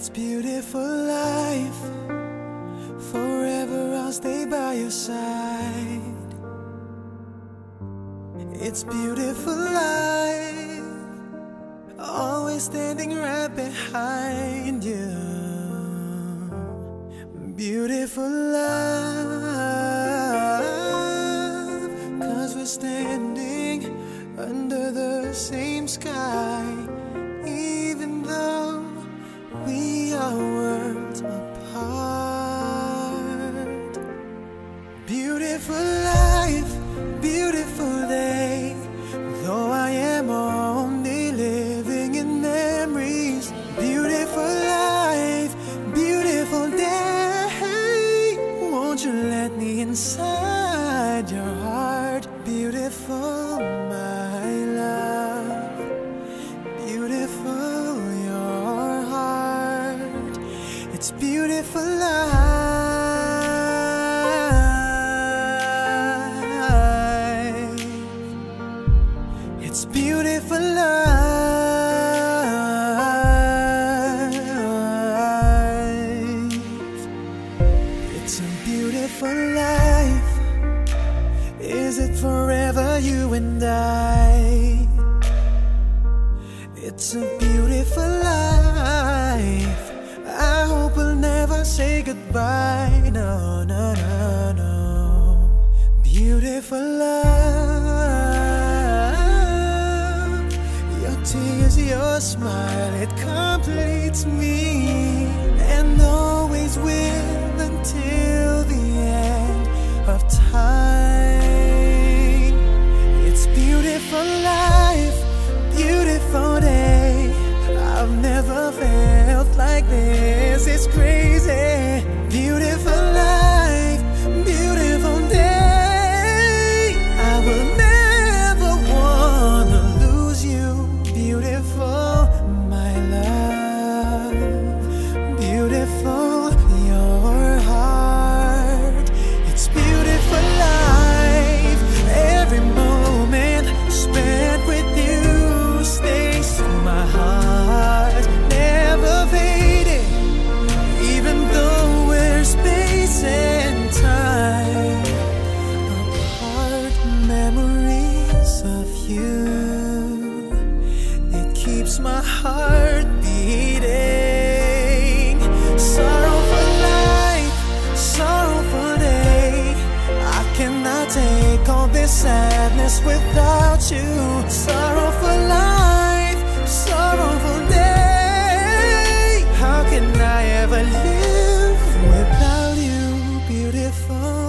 It's beautiful life. Forever I'll stay by your side. It's beautiful life. Always standing right behind you. Beautiful love. Cause we're standing under the same sky. Worlds apart. Beautiful life, beautiful day. Though I am only living in memories. Beautiful life, beautiful day. Won't you let me inside It's beautiful life. It's beautiful life. It's a beautiful life. Is it forever you and I? It's a goodbye. No, no, no, no. Beautiful love. Your tears, your smile, it completes me. And always will until the end of time. It's beautiful life, beautiful day. I've never felt like this. It's crazy. heart beating. Sorrowful night, sorrowful day. I cannot take all this sadness without you. Sorrow for life, sorrow for day. How can I ever live without you, beautiful?